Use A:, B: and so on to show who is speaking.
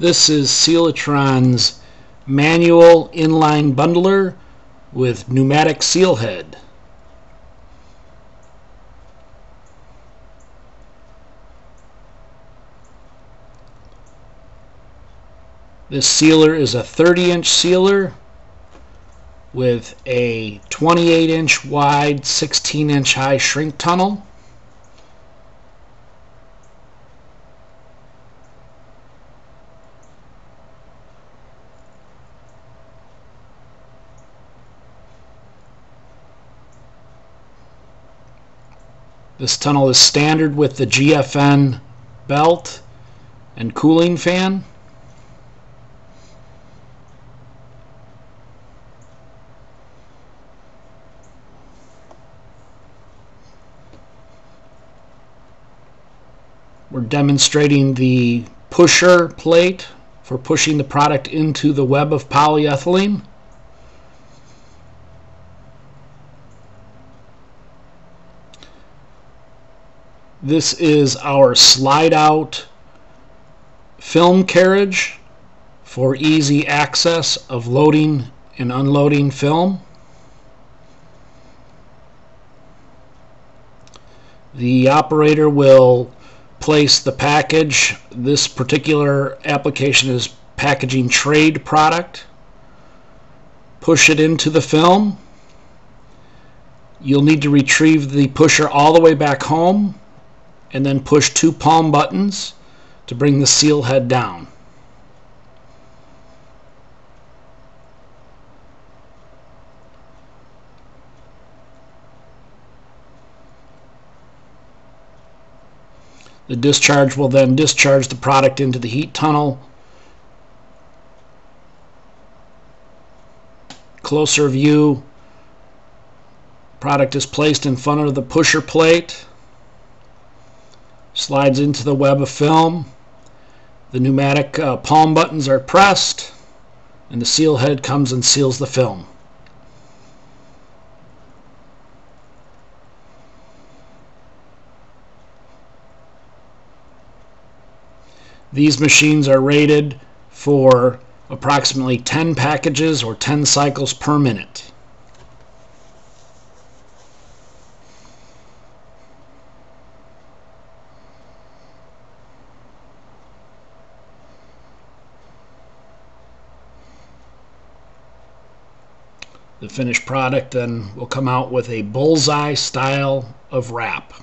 A: This is Seal-a-Tron's manual inline bundler with pneumatic seal head. This sealer is a 30 inch sealer with a 28 inch wide 16 inch high shrink tunnel. This tunnel is standard with the GFN belt and cooling fan. We're demonstrating the pusher plate for pushing the product into the web of polyethylene. This is our slide out film carriage for easy access of loading and unloading film. The operator will place the package. This particular application is packaging trade product. Push it into the film. You'll need to retrieve the pusher all the way back home and then push two palm buttons to bring the seal head down. The discharge will then discharge the product into the heat tunnel. Closer view, product is placed in front of the pusher plate slides into the web of film. The pneumatic uh, palm buttons are pressed and the seal head comes and seals the film. These machines are rated for approximately 10 packages or 10 cycles per minute. The finished product then will come out with a bullseye style of wrap.